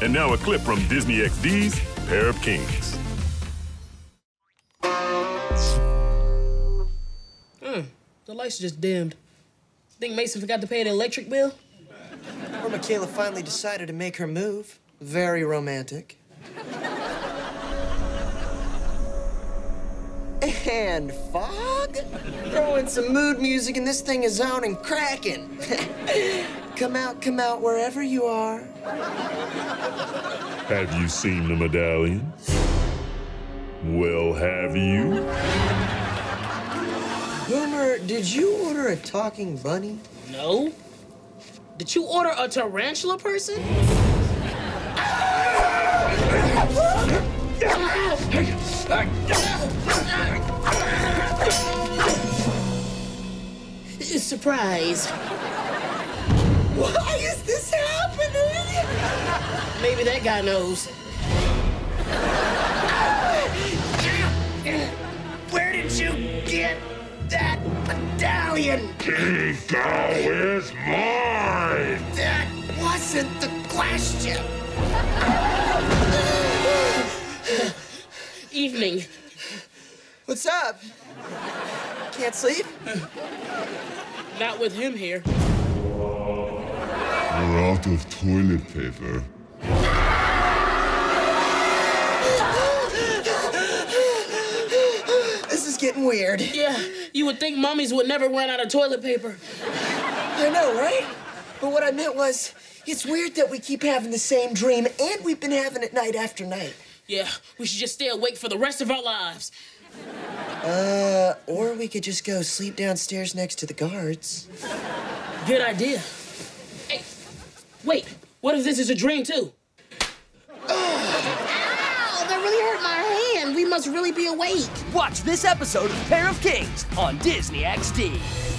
And now a clip from Disney XD's Pair of Kings. Hmm, The lights are just dimmed. Think Mason forgot to pay the electric bill? Or Mikayla finally decided to make her move. Very romantic. And fog? Throw in some mood music and this thing is on and cracking. come out, come out wherever you are. Have you seen the medallion? Well, have you? Boomer, did you order a talking bunny? No. Did you order a tarantula person? Surprise. Why is this happening? Maybe that guy knows. Where did you get that medallion? Ego is mine! That wasn't the question. Evening. What's up? Can't sleep? Not with him here. We're out of toilet paper. This is getting weird. Yeah, you would think mummies would never run out of toilet paper. I know, right? But what I meant was, it's weird that we keep having the same dream and we've been having it night after night. Yeah, we should just stay awake for the rest of our lives. Uh, or we could just go sleep downstairs next to the guards. Good idea. Hey, wait, what if this is a dream too? Ow, that really hurt my hand. We must really be awake. Watch this episode of Pair of Kings on Disney XD.